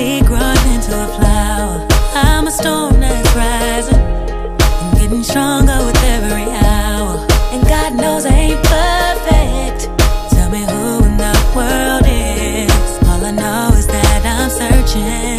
be grown into a flower. I'm a storm that's rising and getting stronger with every hour. And God knows I ain't perfect. Tell me who in the world is. All I know is that I'm searching.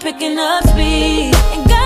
picking up speed.